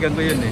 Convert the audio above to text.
Kaibigan ko yun eh.